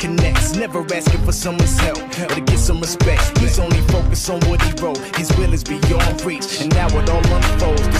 connects, never asking for someone's help or to get some respect. He's only focused on what he wrote, his will is beyond reach, and now it all unfolds